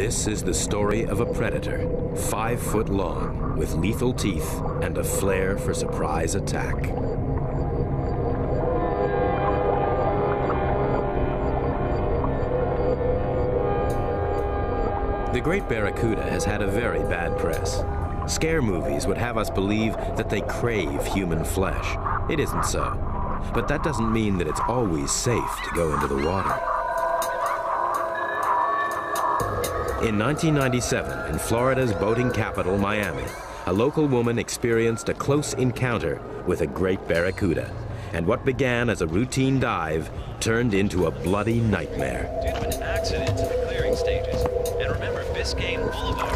This is the story of a predator, five foot long, with lethal teeth and a flair for surprise attack. The Great Barracuda has had a very bad press. Scare movies would have us believe that they crave human flesh. It isn't so. But that doesn't mean that it's always safe to go into the water. In 1997, in Florida's boating capital, Miami, a local woman experienced a close encounter with a great barracuda. And what began as a routine dive turned into a bloody nightmare. Due to an accident the clearing stages. And remember, Biscayne Boulevard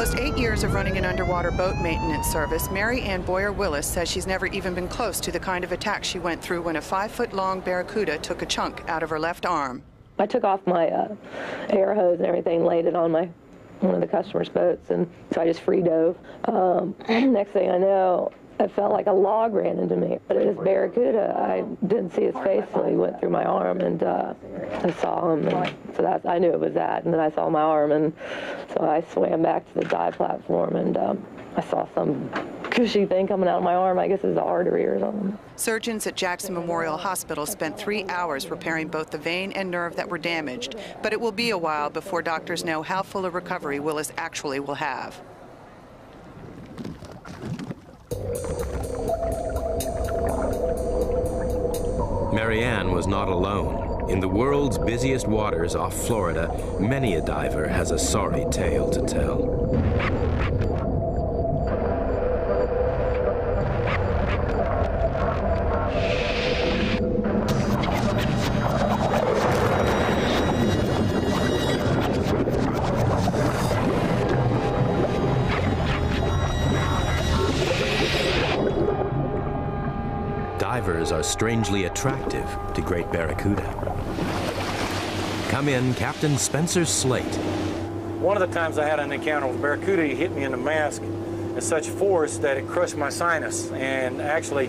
almost eight years of running an underwater boat maintenance service, Mary Ann Boyer Willis says she's never even been close to the kind of attack she went through when a five foot long barracuda took a chunk out of her left arm. I took off my uh, air hose and everything, laid it on my one of the customers' boats, and so I just free dove. Um, next thing I know, I felt like a log ran into me. But it was Barracuda. I didn't see his face until he went through my arm, and uh, I saw him, and so that's I knew it was that. And then I saw my arm, and so I swam back to the dive platform, and um, I saw some cushy thing coming out of my arm. I guess it's an artery or something. Surgeons at Jackson Memorial Hospital spent three hours repairing both the vein and nerve that were damaged, but it will be a while before doctors know how full a recovery Willis actually will have. Marianne was not alone. In the world's busiest waters off Florida, many a diver has a sorry tale to tell. Strangely attractive to great barracuda. Come in, Captain Spencer Slate. One of the times I had an encounter with Barracuda, he hit me in the mask at such force that it crushed my sinus and actually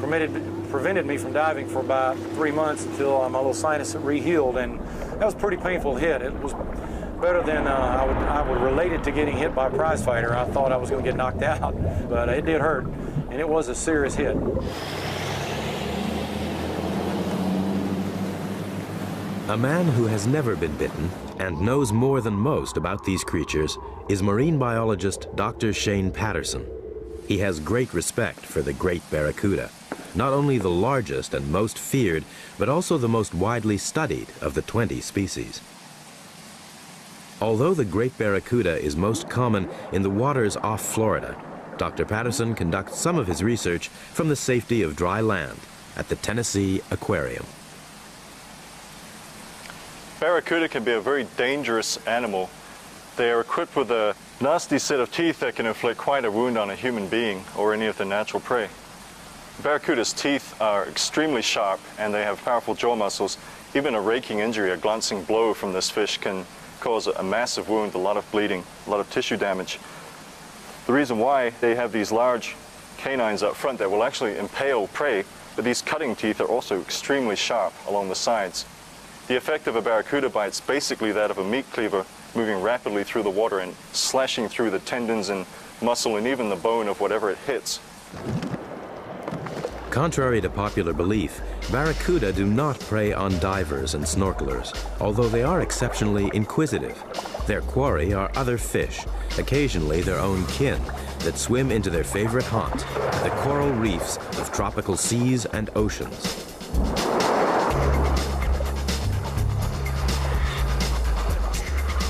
permitted, prevented me from diving for about three months until uh, my little sinus re-healed. And that was a pretty painful hit. It was better than uh, I, would, I would relate it to getting hit by a prize fighter. I thought I was going to get knocked out, but it did hurt, and it was a serious hit. A man who has never been bitten and knows more than most about these creatures is marine biologist Dr. Shane Patterson. He has great respect for the great barracuda, not only the largest and most feared, but also the most widely studied of the 20 species. Although the great barracuda is most common in the waters off Florida, Dr. Patterson conducts some of his research from the safety of dry land at the Tennessee Aquarium. Barracuda can be a very dangerous animal. They are equipped with a nasty set of teeth that can inflict quite a wound on a human being or any of their natural prey. Barracuda's teeth are extremely sharp and they have powerful jaw muscles. Even a raking injury, a glancing blow from this fish can cause a massive wound, a lot of bleeding, a lot of tissue damage. The reason why they have these large canines up front that will actually impale prey, but these cutting teeth are also extremely sharp along the sides. The effect of a barracuda bite is basically that of a meat cleaver moving rapidly through the water and slashing through the tendons and muscle and even the bone of whatever it hits. Contrary to popular belief, barracuda do not prey on divers and snorkelers, although they are exceptionally inquisitive. Their quarry are other fish, occasionally their own kin, that swim into their favorite haunt, the coral reefs of tropical seas and oceans.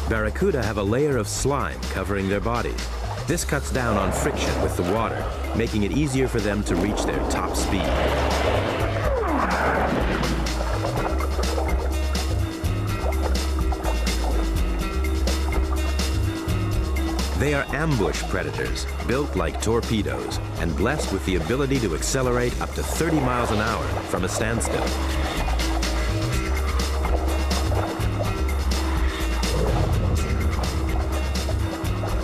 Barracuda have a layer of slime covering their bodies. This cuts down on friction with the water, making it easier for them to reach their top speed. They are ambush predators, built like torpedoes, and blessed with the ability to accelerate up to 30 miles an hour from a standstill.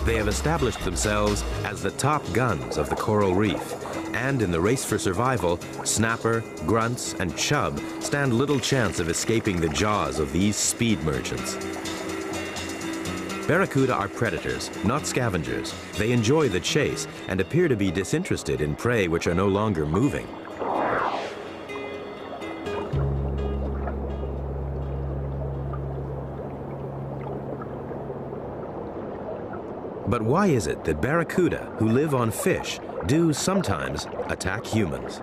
They have established themselves as the top guns of the coral reef. And in the race for survival, snapper, grunts, and chub stand little chance of escaping the jaws of these speed merchants. Barracuda are predators, not scavengers. They enjoy the chase and appear to be disinterested in prey which are no longer moving. But why is it that barracuda, who live on fish, do sometimes attack humans?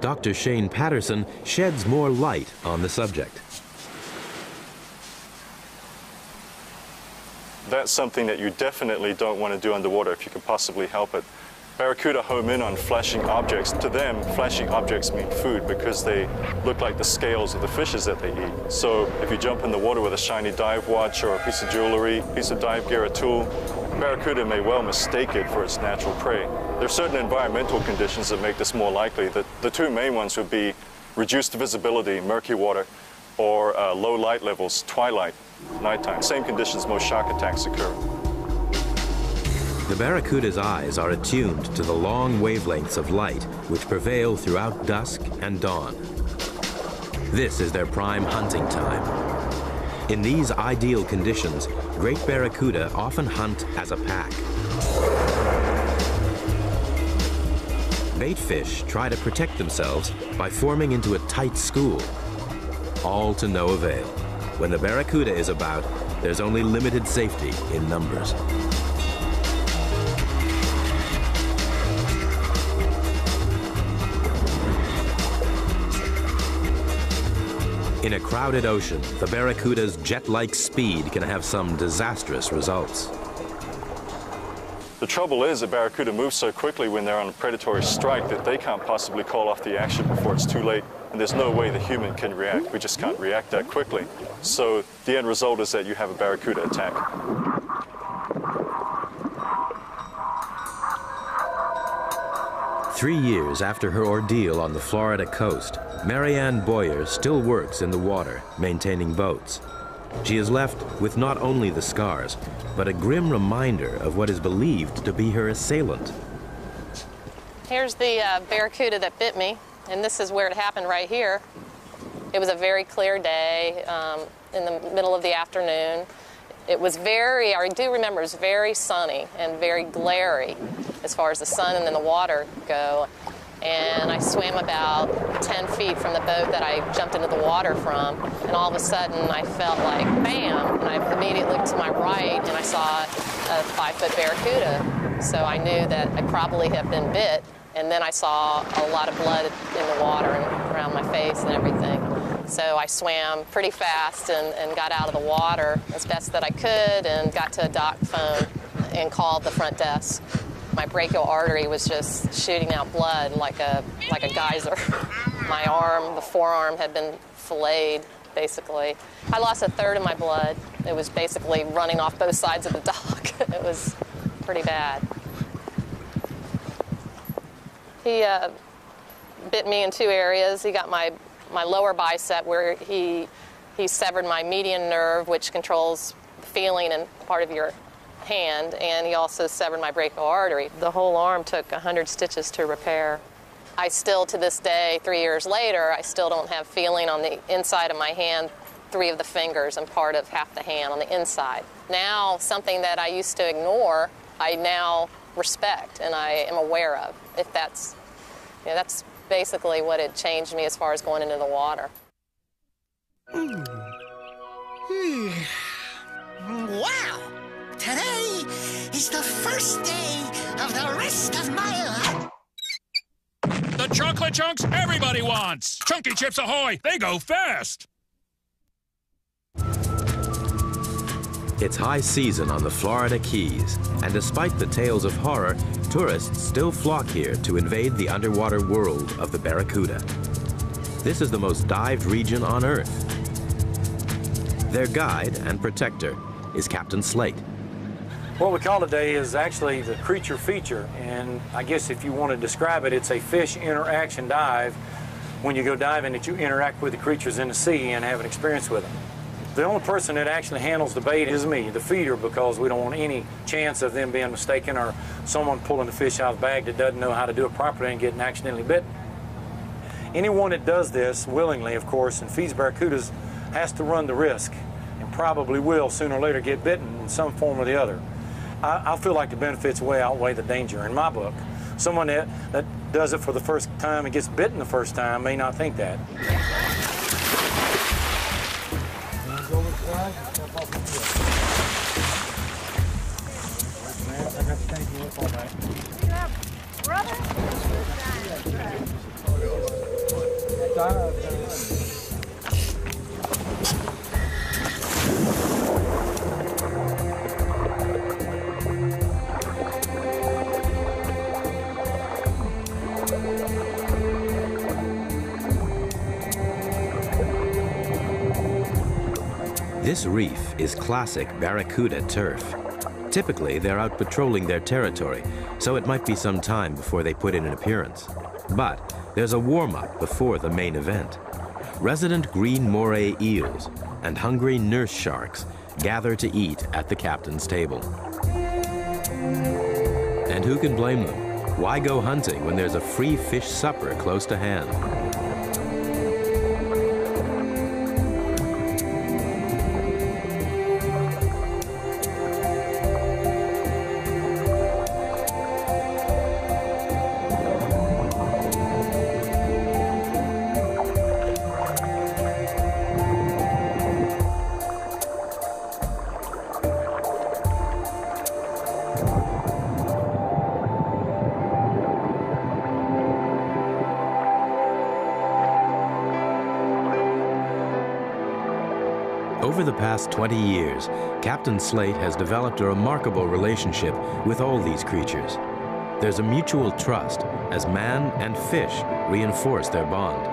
Dr. Shane Patterson sheds more light on the subject. That's something that you definitely don't want to do underwater if you can possibly help it. Barracuda home in on flashing objects. To them, flashing objects mean food because they look like the scales of the fishes that they eat. So if you jump in the water with a shiny dive watch or a piece of jewelry, piece of dive gear, a tool, Barracuda may well mistake it for its natural prey. There are certain environmental conditions that make this more likely. The, the two main ones would be reduced visibility, murky water, or uh, low light levels, twilight, nighttime. Same conditions most shark attacks occur. The barracuda's eyes are attuned to the long wavelengths of light which prevail throughout dusk and dawn. This is their prime hunting time. In these ideal conditions, great barracuda often hunt as a pack. Bait fish try to protect themselves by forming into a tight school, all to no avail. When the barracuda is about, there's only limited safety in numbers. In a crowded ocean, the Barracuda's jet-like speed can have some disastrous results. The trouble is that Barracuda moves so quickly when they're on a predatory strike that they can't possibly call off the action before it's too late, and there's no way the human can react. We just can't react that quickly. So the end result is that you have a Barracuda attack. Three years after her ordeal on the Florida coast, Marianne Boyer still works in the water, maintaining boats. She is left with not only the scars, but a grim reminder of what is believed to be her assailant. Here's the uh, barracuda that bit me, and this is where it happened right here. It was a very clear day um, in the middle of the afternoon. It was very, I do remember, it was very sunny and very glary as far as the sun and then the water go. And I swam about 10 feet from the boat that I jumped into the water from. And all of a sudden, I felt like bam. And I immediately looked to my right and I saw a five foot barracuda. So I knew that I probably had been bit. And then I saw a lot of blood in the water and around my face and everything. So I swam pretty fast and, and got out of the water as best that I could and got to a dock phone and called the front desk. My brachial artery was just shooting out blood like a, like a geyser. my arm, the forearm, had been filleted, basically. I lost a third of my blood. It was basically running off both sides of the dock. it was pretty bad. He uh, bit me in two areas. He got my, my lower bicep where he, he severed my median nerve, which controls feeling and part of your hand, and he also severed my brachial artery. The whole arm took 100 stitches to repair. I still, to this day, three years later, I still don't have feeling on the inside of my hand, three of the fingers and part of half the hand on the inside. Now, something that I used to ignore, I now respect and I am aware of. If that's, you know, that's basically what had changed me as far as going into the water. Hmm. Hmm. wow! Today is the first day of the rest of my life. The chocolate chunks everybody wants. Chunky Chips Ahoy, they go fast. It's high season on the Florida Keys, and despite the tales of horror, tourists still flock here to invade the underwater world of the Barracuda. This is the most dived region on Earth. Their guide and protector is Captain Slate. What we call today is actually the creature feature, and I guess if you want to describe it, it's a fish interaction dive. When you go diving, that you interact with the creatures in the sea and have an experience with them. The only person that actually handles the bait is me, the feeder, because we don't want any chance of them being mistaken or someone pulling the fish out of the bag that doesn't know how to do it properly and getting accidentally bitten. Anyone that does this willingly, of course, and feeds barracudas has to run the risk and probably will sooner or later get bitten in some form or the other. I, I feel like the benefits way outweigh the danger in my book. Someone that, that does it for the first time and gets bitten the first time may not think that. This reef is classic Barracuda turf. Typically, they're out patrolling their territory, so it might be some time before they put in an appearance. But there's a warm-up before the main event. Resident green moray eels and hungry nurse sharks gather to eat at the captain's table. And who can blame them? Why go hunting when there's a free fish supper close to hand? Over the past 20 years, Captain Slate has developed a remarkable relationship with all these creatures. There's a mutual trust as man and fish reinforce their bond.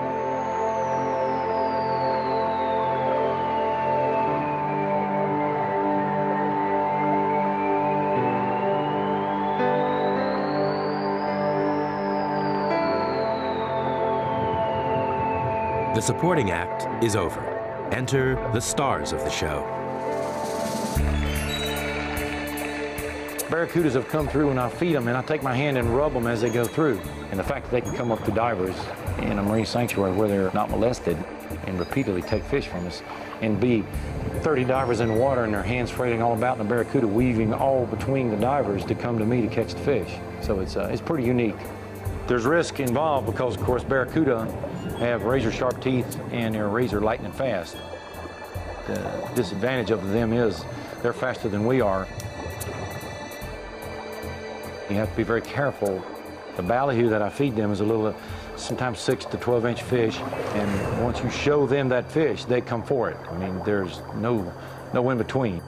The supporting act is over. Enter the stars of the show. Barracudas have come through and I feed them and I take my hand and rub them as they go through. And the fact that they can come up to divers in a marine sanctuary where they're not molested and repeatedly take fish from us and be 30 divers in water and their hands frailing all about and the barracuda weaving all between the divers to come to me to catch the fish. So it's, uh, it's pretty unique. There's risk involved because, of course, barracuda have razor sharp teeth and they're razor lightning fast. The disadvantage of them is they're faster than we are. You have to be very careful. The ballyhoo that I feed them is a little, sometimes six to 12 inch fish, and once you show them that fish, they come for it. I mean, there's no, no in between.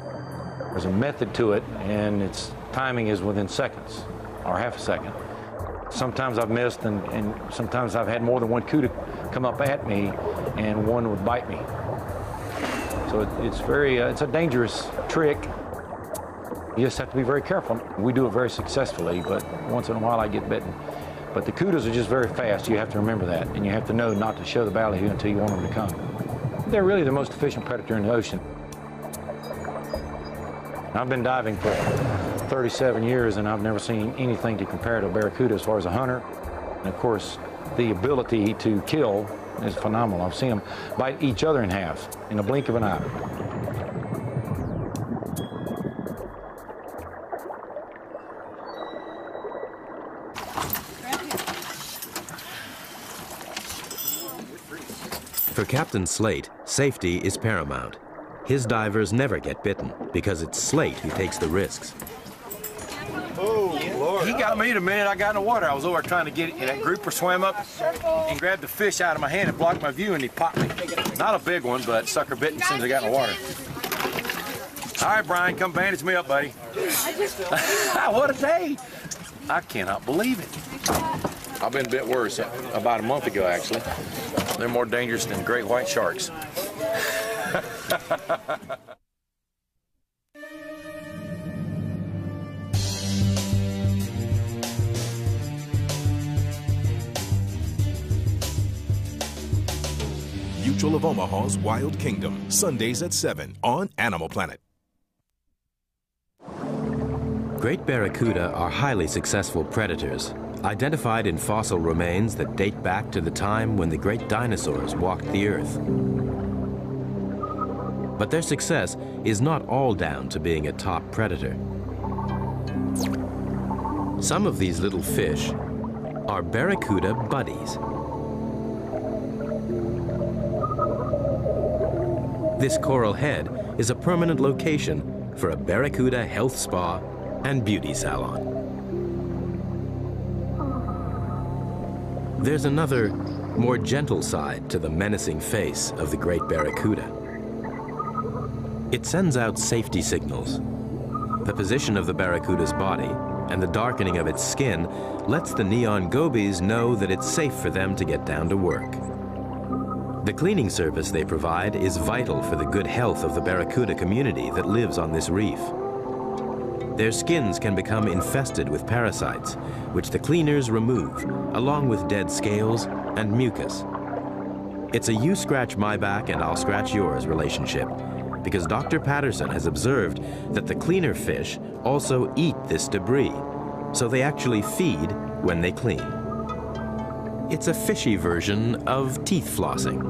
There's a method to it, and its timing is within seconds, or half a second. Sometimes I've missed, and, and sometimes I've had more than one cuda come up at me, and one would bite me. So it, it's very, uh, it's a dangerous trick. You just have to be very careful. We do it very successfully, but once in a while I get bitten. But the cudas are just very fast. You have to remember that, and you have to know not to show the ballyhoo until you want them to come. They're really the most efficient predator in the ocean. I've been diving for 37 years, and I've never seen anything to compare to a barracuda as far as a hunter. And of course, the ability to kill is phenomenal. I've seen them bite each other in half in a blink of an eye. For Captain Slate, safety is paramount. His divers never get bitten because it's Slate who takes the risks. He got me the minute I got in the water. I was over trying to get and that grouper swam up and grabbed the fish out of my hand and blocked my view, and he popped me. Not a big one, but sucker bit as soon as I got in the water. All right, Brian, come bandage me up, buddy. what a day. I cannot believe it. I've been a bit worse uh, about a month ago, actually. They're more dangerous than great white sharks. Mutual of Omaha's Wild Kingdom, Sundays at 7 on Animal Planet. Great barracuda are highly successful predators, identified in fossil remains that date back to the time when the great dinosaurs walked the earth. But their success is not all down to being a top predator. Some of these little fish are barracuda buddies. This coral head is a permanent location for a barracuda health spa and beauty salon. There's another, more gentle side to the menacing face of the great barracuda. It sends out safety signals. The position of the barracuda's body and the darkening of its skin lets the neon gobies know that it's safe for them to get down to work. The cleaning service they provide is vital for the good health of the barracuda community that lives on this reef. Their skins can become infested with parasites, which the cleaners remove, along with dead scales and mucus. It's a you scratch my back and I'll scratch yours relationship, because Dr. Patterson has observed that the cleaner fish also eat this debris, so they actually feed when they clean. It's a fishy version of teeth flossing.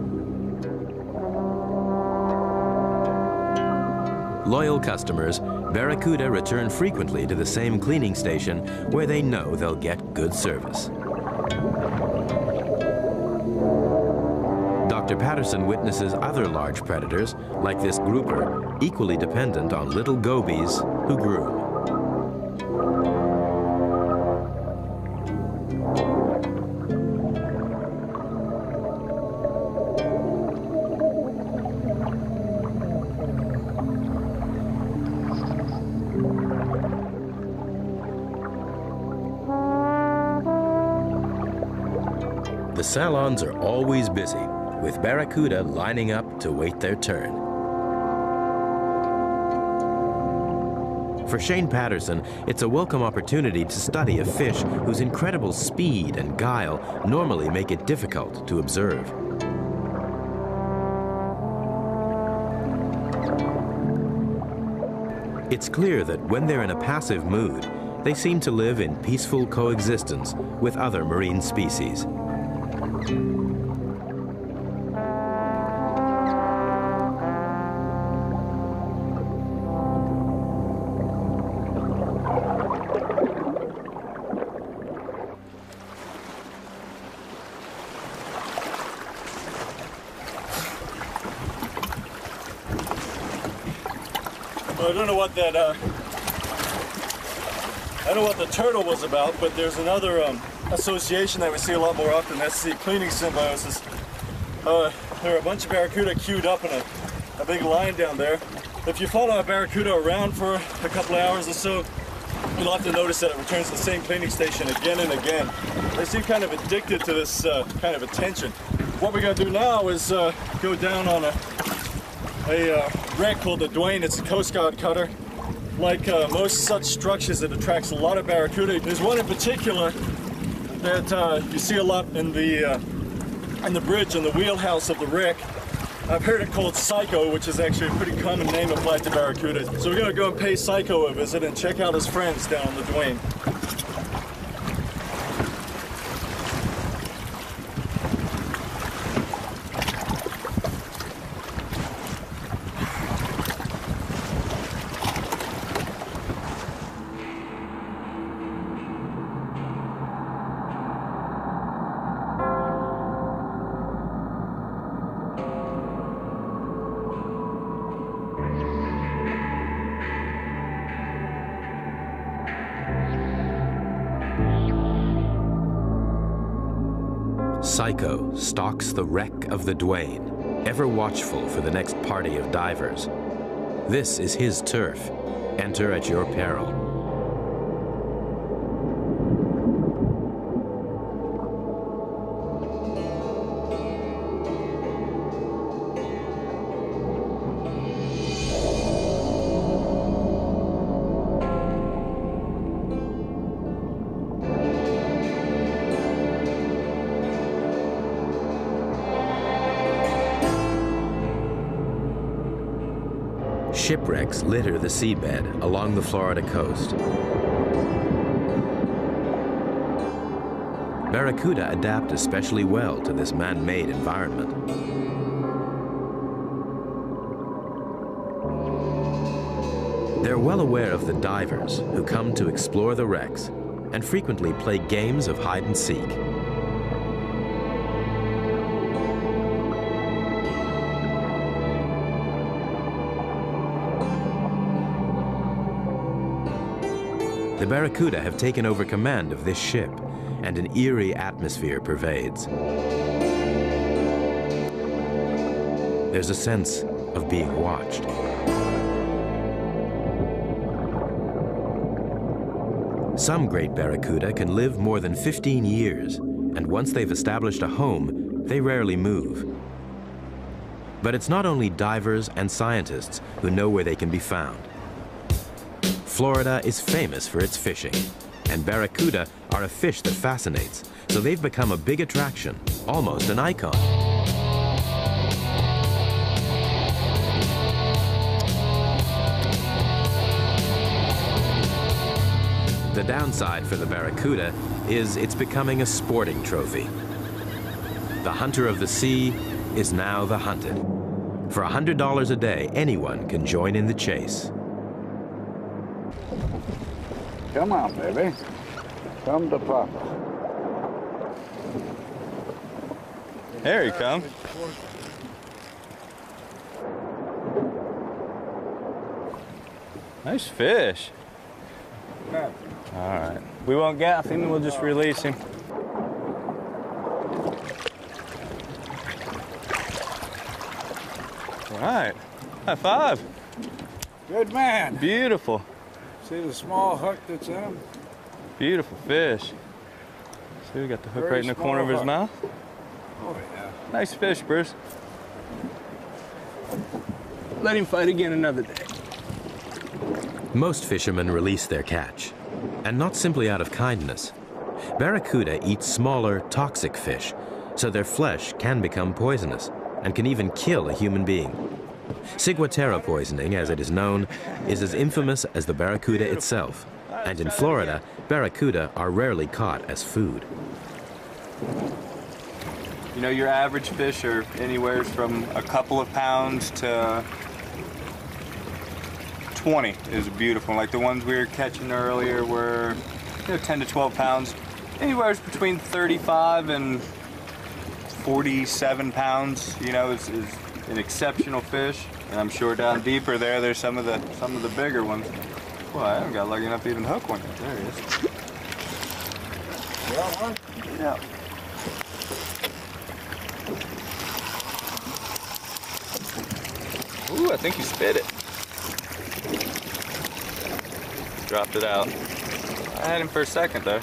Loyal customers, Barracuda return frequently to the same cleaning station where they know they'll get good service. Dr. Patterson witnesses other large predators, like this grouper, equally dependent on little gobies who groom. Salons are always busy, with barracuda lining up to wait their turn. For Shane Patterson, it's a welcome opportunity to study a fish whose incredible speed and guile normally make it difficult to observe. It's clear that when they're in a passive mood, they seem to live in peaceful coexistence with other marine species. Uh, I don't know what the turtle was about, but there's another um, association that we see a lot more often, that's the cleaning symbiosis. Uh, there are a bunch of barracuda queued up in a, a big line down there. If you follow a barracuda around for a couple of hours or so, you'll have to notice that it returns to the same cleaning station again and again. They seem kind of addicted to this uh, kind of attention. What we're going to do now is uh, go down on a, a uh, wreck called the Duane. It's a Coast Guard cutter. Like uh, most such structures, it attracts a lot of barracuda. There's one in particular that uh, you see a lot in the uh, in the bridge in the wheelhouse of the wreck. I've heard it called Psycho, which is actually a pretty common name applied to barracuda. So we're gonna go and pay Psycho a visit and check out his friends down on the Duane. Psycho stalks the wreck of the Duane, ever watchful for the next party of divers. This is his turf. Enter at your peril. Litter the seabed along the Florida coast. Barracuda adapt especially well to this man-made environment. They're well aware of the divers who come to explore the wrecks and frequently play games of hide and seek. The Barracuda have taken over command of this ship, and an eerie atmosphere pervades. There's a sense of being watched. Some great barracuda can live more than 15 years, and once they've established a home, they rarely move. But it's not only divers and scientists who know where they can be found. Florida is famous for its fishing, and barracuda are a fish that fascinates, so they've become a big attraction, almost an icon. The downside for the barracuda is it's becoming a sporting trophy. The hunter of the sea is now the hunted. For $100 a day, anyone can join in the chase. Come on, baby. Come to Papa. There he comes. Nice fish. All right. We won't gaff him, we'll just release him. All right. High five. Good man. Beautiful. See the small hook that's in him? Beautiful fish. See, we got the hook Very right in the corner of his mouth. Oh, yeah. Nice fish, Bruce. Let him fight again another day. Most fishermen release their catch, and not simply out of kindness. Barracuda eat smaller, toxic fish, so their flesh can become poisonous and can even kill a human being. Ciguatera poisoning, as it is known, is as infamous as the barracuda itself, and in Florida, barracuda are rarely caught as food. You know, your average fish are anywhere from a couple of pounds to 20 is beautiful. Like the ones we were catching earlier were, you know, 10 to 12 pounds. Anywhere between 35 and 47 pounds, you know, is, is an exceptional fish. And I'm sure down deeper there, there's some of the some of the bigger ones. Well, I haven't got lucky enough to even hook one yet. There he is. Yeah. Ooh, I think he spit it. Dropped it out. I had him for a second though.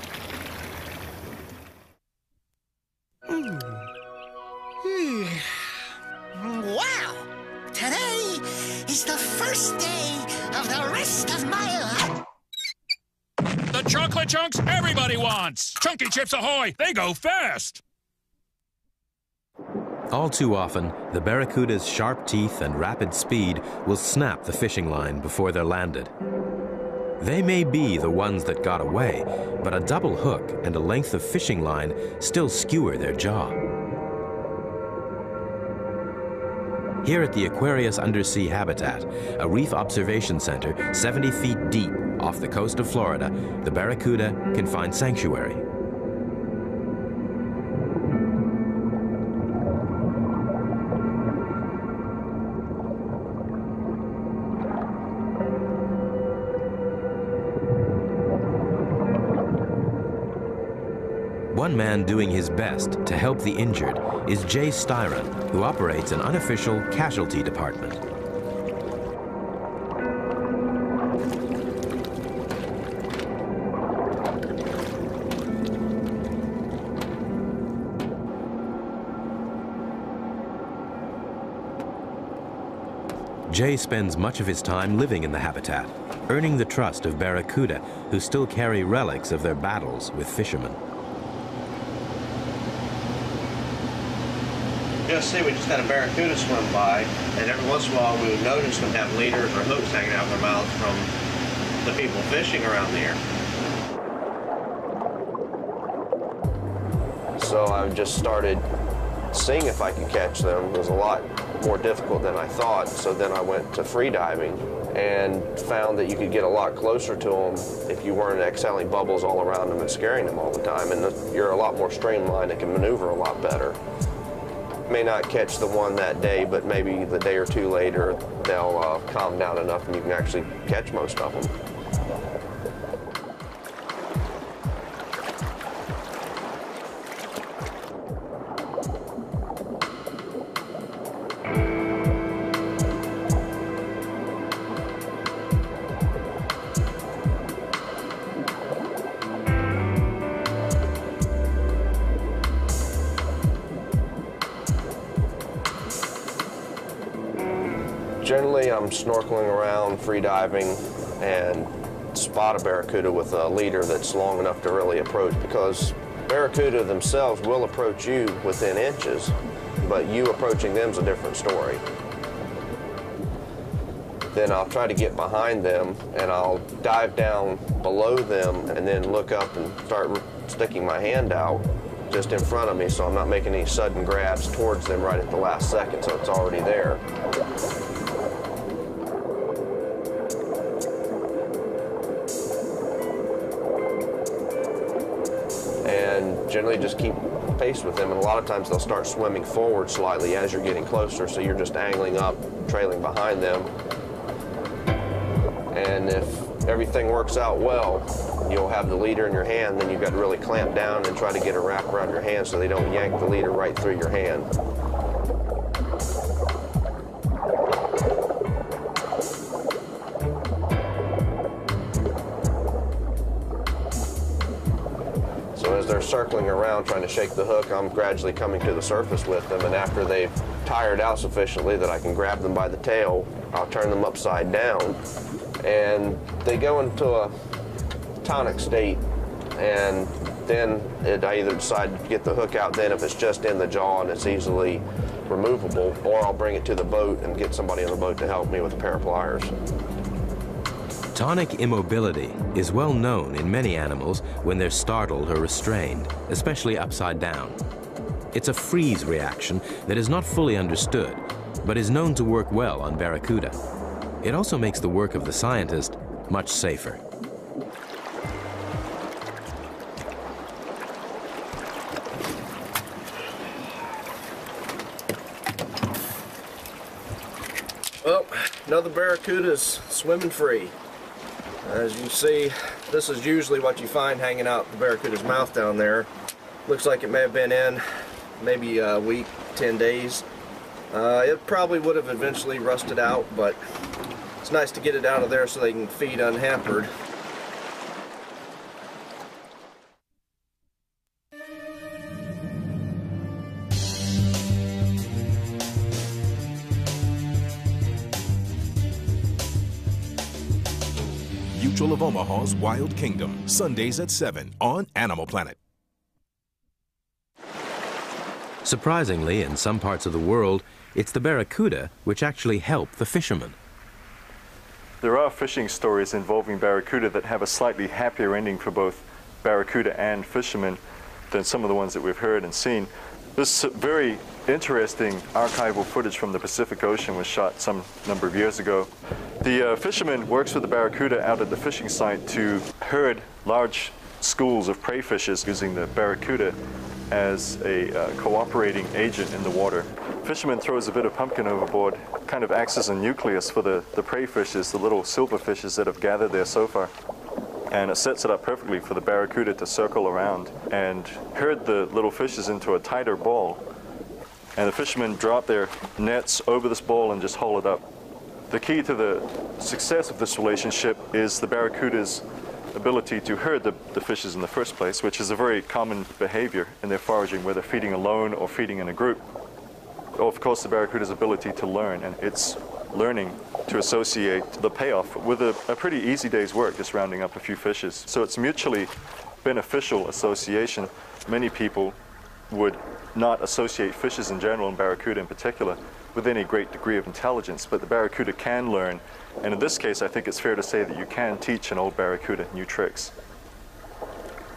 Chunky Chips Ahoy! They go fast. All too often, the barracuda's sharp teeth and rapid speed will snap the fishing line before they're landed. They may be the ones that got away, but a double hook and a length of fishing line still skewer their jaw. Here at the Aquarius Undersea Habitat, a reef observation center 70 feet deep off the coast of Florida, the barracuda can find sanctuary. One man doing his best to help the injured is Jay Styron, who operates an unofficial casualty department. Jay spends much of his time living in the habitat, earning the trust of barracuda who still carry relics of their battles with fishermen. Just see, we just had a barracuda swim by, and every once in a while we would notice them have leaders or hooks hanging out of their mouths from the people fishing around there. So I just started seeing if I could catch them. It was a lot more difficult than I thought, so then I went to free diving and found that you could get a lot closer to them if you weren't exhaling bubbles all around them and scaring them all the time. And you're a lot more streamlined and can maneuver a lot better may not catch the one that day, but maybe the day or two later they'll uh, calm down enough and you can actually catch most of them. Generally, I'm snorkeling around, free diving, and spot a barracuda with a leader that's long enough to really approach because barracuda themselves will approach you within inches, but you approaching them is a different story. Then I'll try to get behind them and I'll dive down below them and then look up and start sticking my hand out just in front of me so I'm not making any sudden grabs towards them right at the last second so it's already there. Generally just keep pace with them. And a lot of times they'll start swimming forward slightly as you're getting closer, so you're just angling up, trailing behind them. And if everything works out well, you'll have the leader in your hand, then you've got to really clamp down and try to get a wrap around your hand so they don't yank the leader right through your hand. Circling around trying to shake the hook, I'm gradually coming to the surface with them. And after they've tired out sufficiently that I can grab them by the tail, I'll turn them upside down. And they go into a tonic state. And then it, I either decide to get the hook out then if it's just in the jaw and it's easily removable, or I'll bring it to the boat and get somebody on the boat to help me with a pair of pliers. Tonic immobility is well known in many animals when they're startled or restrained, especially upside down. It's a freeze reaction that is not fully understood, but is known to work well on barracuda. It also makes the work of the scientist much safer. Well, another Barracuda is swimming free. As you see, this is usually what you find hanging out the barracuda's mouth down there. Looks like it may have been in maybe a week, 10 days. Uh, it probably would have eventually rusted out, but it's nice to get it out of there so they can feed unhampered. Of Omaha's Wild Kingdom, Sundays at 7 on Animal Planet. Surprisingly, in some parts of the world, it's the barracuda which actually help the fishermen. There are fishing stories involving barracuda that have a slightly happier ending for both barracuda and fishermen than some of the ones that we've heard and seen. This very interesting archival footage from the Pacific Ocean was shot some number of years ago. The uh, fisherman works with the barracuda out at the fishing site to herd large schools of prey fishes using the barracuda as a uh, cooperating agent in the water. Fisherman throws a bit of pumpkin overboard, kind of acts as a nucleus for the, the prey fishes, the little silver fishes that have gathered there so far. and it sets it up perfectly for the barracuda to circle around and herd the little fishes into a tighter ball. And the fishermen drop their nets over this ball and just haul it up. The key to the success of this relationship is the barracuda's ability to herd the, the fishes in the first place, which is a very common behavior in their foraging, whether feeding alone or feeding in a group. Of course, the barracuda's ability to learn, and its learning to associate the payoff with a, a pretty easy day's work, just rounding up a few fishes. So it's mutually beneficial association. Many people would not associate fishes in general and barracuda in particular with any great degree of intelligence, but the barracuda can learn. And in this case, I think it's fair to say that you can teach an old barracuda new tricks.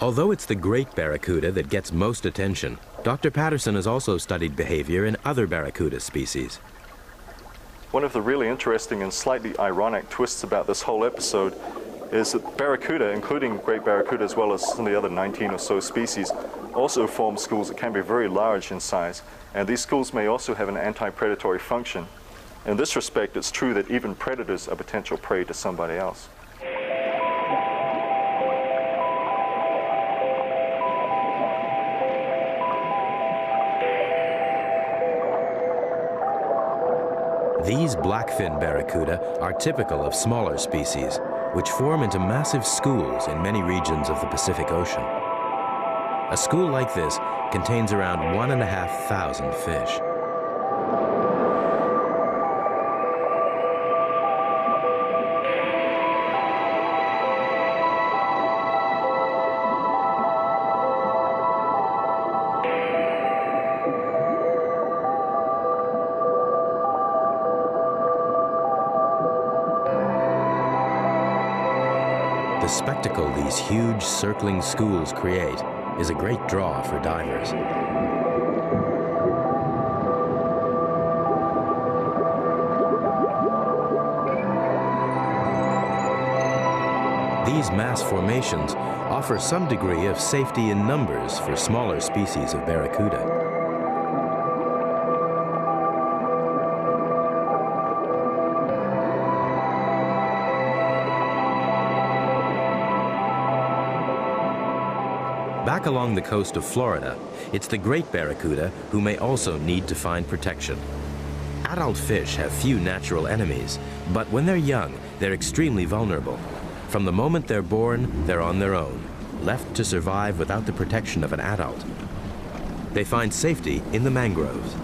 Although it's the great barracuda that gets most attention, Dr. Patterson has also studied behavior in other barracuda species. One of the really interesting and slightly ironic twists about this whole episode is that barracuda, including great barracuda as well as some of the other 19 or so species, also form schools that can be very large in size. And these schools may also have an anti-predatory function. In this respect, it's true that even predators are potential prey to somebody else. These blackfin barracuda are typical of smaller species, which form into massive schools in many regions of the Pacific Ocean. A school like this contains around one and a half thousand fish. The spectacle these huge circling schools create is a great draw for divers. These mass formations offer some degree of safety in numbers for smaller species of barracuda. Back along the coast of Florida, it's the great barracuda who may also need to find protection. Adult fish have few natural enemies, but when they're young, they're extremely vulnerable. From the moment they're born, they're on their own, left to survive without the protection of an adult. They find safety in the mangroves.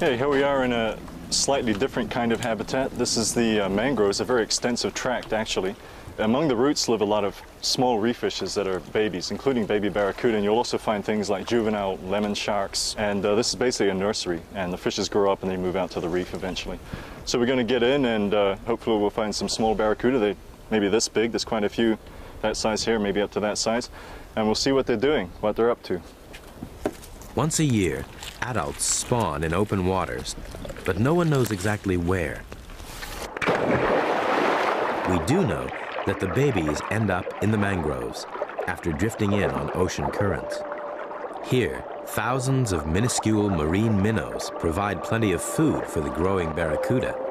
Hey, here we are in a slightly different kind of habitat. This is the uh, mangroves, a very extensive tract actually. Among the roots live a lot of small reef fishes that are babies, including baby barracuda, and you'll also find things like juvenile lemon sharks. And uh, this is basically a nursery, and the fishes grow up and they move out to the reef eventually. So we're going to get in, and uh, hopefully we'll find some small barracuda. They maybe this big. There's quite a few that size here, maybe up to that size, and we'll see what they're doing, what they're up to. Once a year, adults spawn in open waters, but no one knows exactly where. We do know that the babies end up in the mangroves after drifting in on ocean currents. Here, thousands of minuscule marine minnows provide plenty of food for the growing barracuda.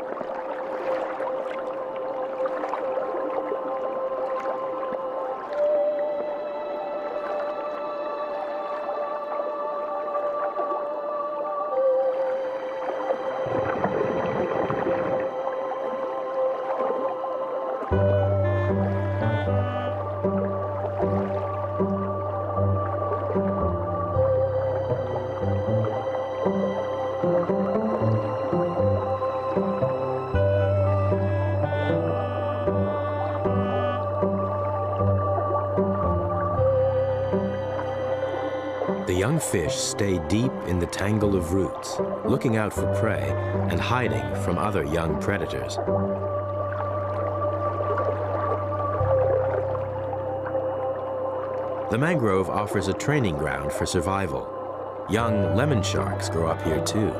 Out for prey and hiding from other young predators. The mangrove offers a training ground for survival. Young lemon sharks grow up here too.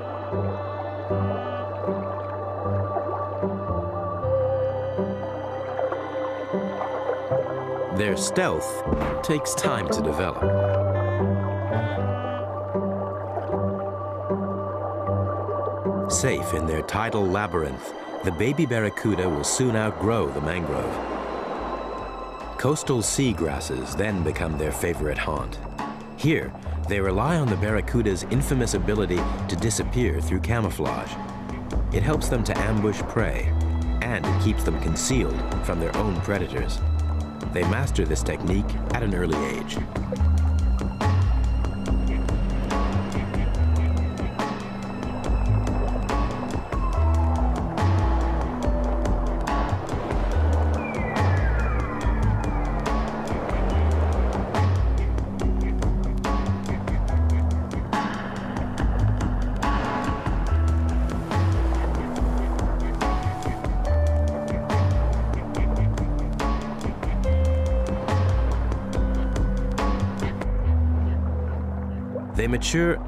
Their stealth takes time to develop. Safe in their tidal labyrinth, the baby barracuda will soon outgrow the mangrove. Coastal sea grasses then become their favorite haunt. Here, they rely on the barracuda's infamous ability to disappear through camouflage. It helps them to ambush prey, and it keeps them concealed from their own predators. They master this technique at an early age.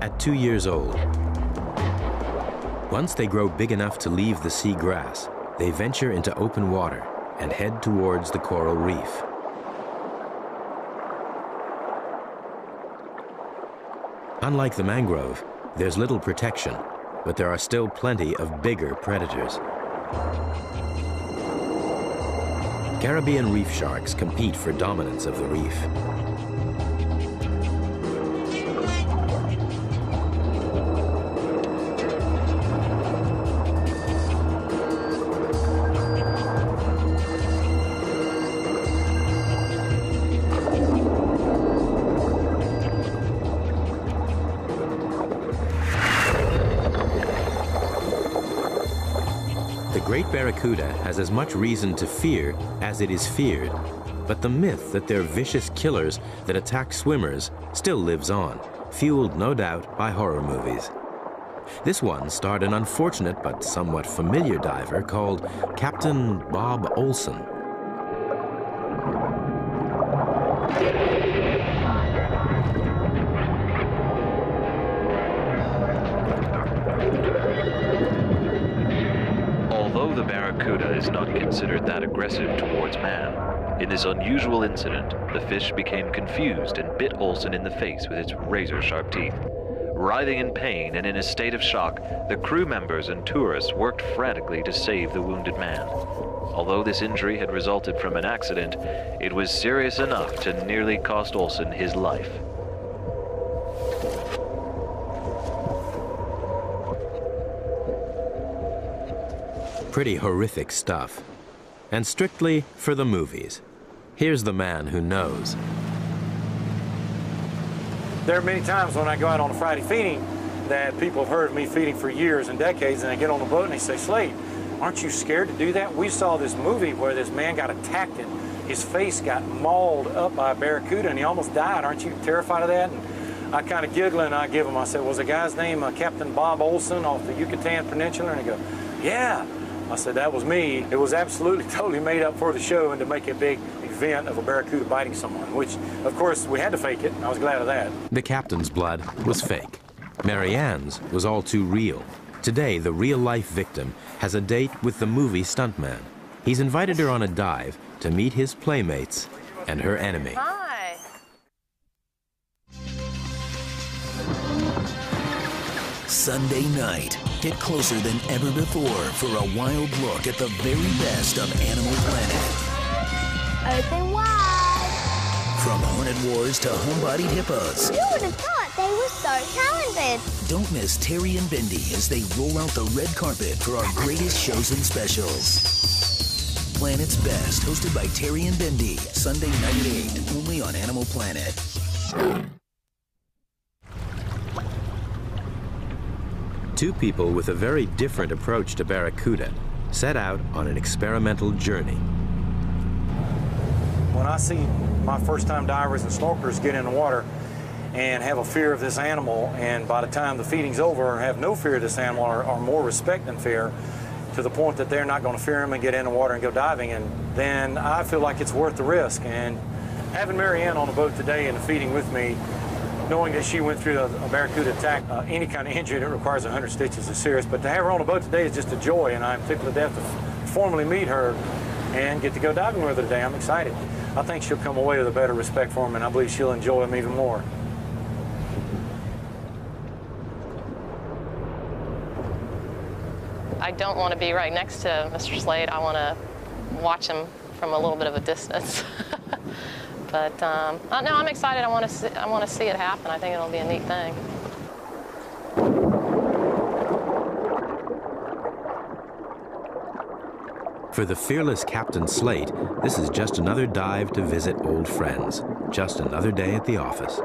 At two years old. Once they grow big enough to leave the sea grass, they venture into open water and head towards the coral reef. Unlike the mangrove, there's little protection, but there are still plenty of bigger predators. Caribbean reef sharks compete for dominance of the reef. Great barracuda has as much reason to fear as it is feared, but the myth that they're vicious killers that attack swimmers still lives on, fueled no doubt by horror movies. This one starred an unfortunate but somewhat familiar diver called Captain Bob Olson. Aggressive towards man, in this unusual incident, the fish became confused and bit Olson in the face with its razor-sharp teeth. Writhing in pain and in a state of shock, the crew members and tourists worked frantically to save the wounded man. Although this injury had resulted from an accident, it was serious enough to nearly cost Olson his life. Pretty horrific stuff. And strictly for the movies. Here's the man who knows. There are many times when I go out on a Friday feeding that people have heard of me feeding for years and decades, and they get on the boat and they say, Slate, aren't you scared to do that? We saw this movie where this man got attacked and his face got mauled up by a barracuda and he almost died. Aren't you terrified of that? And I kind of giggle and I give him, I said, was the guy's name uh, Captain Bob Olson off the Yucatan Peninsula? And he go, yeah. I said, that was me. It was absolutely totally made up for the show and to make a big event of a barracuda biting someone, which, of course, we had to fake it. And I was glad of that. The captain's blood was fake. Marianne's was all too real. Today, the real-life victim has a date with the movie stuntman. He's invited her on a dive to meet his playmates and her enemy. Hi. Sunday night. Get closer than ever before for a wild look at the very best of Animal Planet. Open wide. From Hornet Wars to Homebodied Hippos. Who would have thought they were so talented? Don't miss Terry and Bendy as they roll out the red carpet for our greatest shows and specials. Planet's Best, hosted by Terry and Bendy, Sunday night at 8, only on Animal Planet. Two people with a very different approach to barracuda set out on an experimental journey. When I see my first time divers and snorkelers get in the water and have a fear of this animal, and by the time the feeding's over, have no fear of this animal or, or more respect than fear, to the point that they're not going to fear him and get in the water and go diving, and then I feel like it's worth the risk. And having Marianne on the boat today and feeding with me, knowing that she went through a, barracuda attack, uh, any kind of injury that requires 100 stitches is serious, but to have her on the boat today is just a joy, and I'm tickled to death to formally meet her and get to go diving with her today. I'm excited. I think she'll come away with a better respect for him, and I believe she'll enjoy him even more. I don't want to be right next to Mr. Slate. I want to watch him from a little bit of a distance. but um, no, I'm excited. I want to see, I want to see it happen. I think it'll be a neat thing. For the fearless Captain Slate, this is just another dive to visit old friends. Just another day at the office.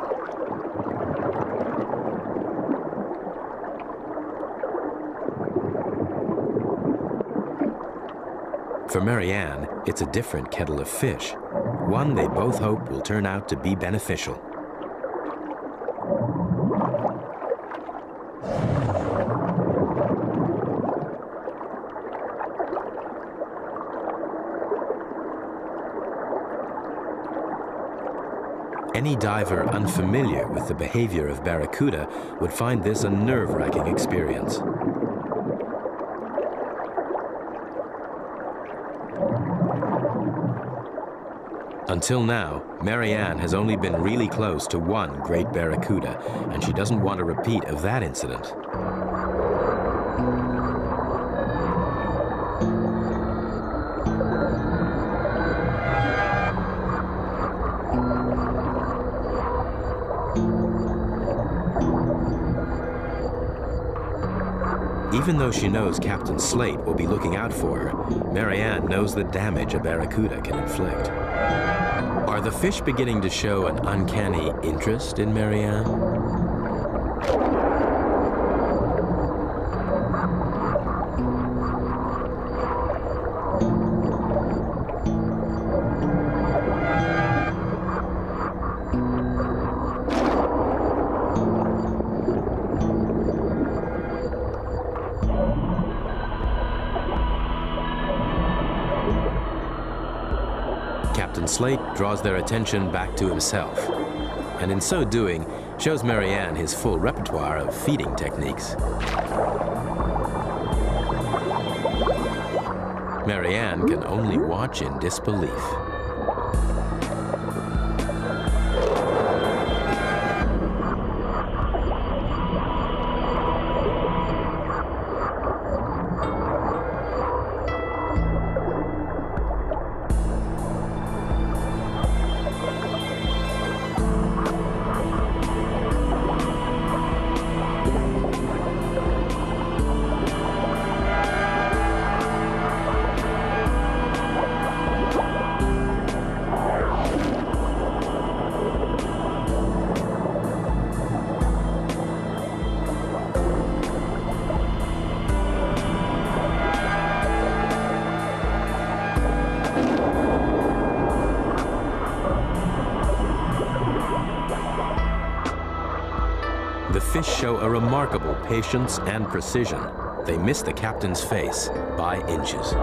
For Marianne, it's a different kettle of fish, one they both hope will turn out to be beneficial. Any diver unfamiliar with the behavior of barracuda would find this a nerve-wracking experience. Until now, Marianne has only been really close to one great barracuda, and she doesn't want a repeat of that incident. Even though she knows Captain Slate will be looking out for her, Marianne knows the damage a barracuda can inflict. Are the fish beginning to show an uncanny interest in Marianne? Slate draws their attention back to himself, and in so doing, shows Marianne his full repertoire of feeding techniques. Marianne can only watch in disbelief. Patience and precision. They miss the captain's face by inches.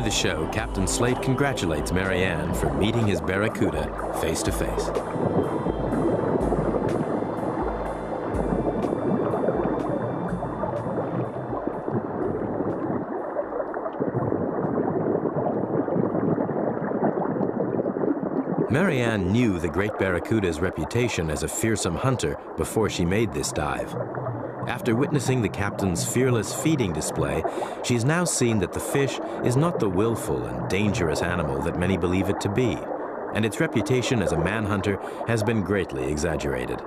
After the show, Captain Slate congratulates Marianne for meeting his barracuda face to face. Marianne knew the great barracuda's reputation as a fearsome hunter before she made this dive. After witnessing the captain's fearless feeding display, she has now seen that the fish is not the willful and dangerous animal that many believe it to be, and its reputation as a manhunter has been greatly exaggerated.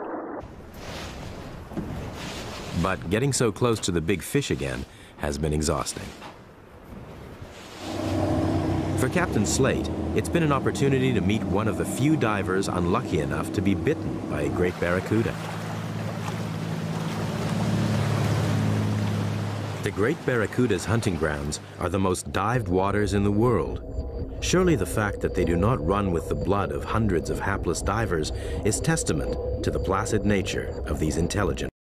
But getting so close to the big fish again has been exhausting. For Captain Slate, it's been an opportunity to meet one of the few divers unlucky enough to be bitten by a great barracuda. The Great Barracuda's hunting grounds are the most dived waters in the world. Surely the fact that they do not run with the blood of hundreds of hapless divers is testament to the placid nature of these intelligent